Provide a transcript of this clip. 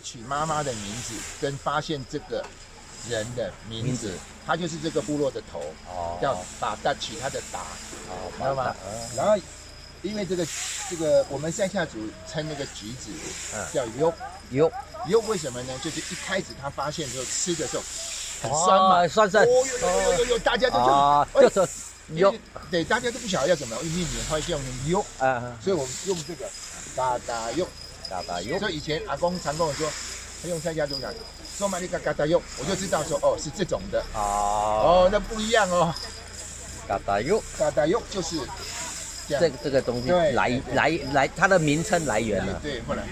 取妈妈的名字，跟发现这个人的名字名字，他就是这个部落的头，哦。叫把达取他的达，哦，知道吗？然后因为这个这个我们山下族称那个橘子嗯。叫优有优，为什么呢？就是一开始他发现的时候吃的时候很酸嘛，哦酸酸。哦有有有有有，大家都啊，就就是有，对，大家都不晓得要怎么，因为你会用优，啊，所以我们用这个嘎达优。嘎达油所以以前阿公常跟我说，他用菜家族讲，说买那个嘎达油，我就知道说哦是这种的，哦，哦那不一样哦，嘎达油嘎达油就是这。这个这个东西来来来，它的名称来源了？对，后来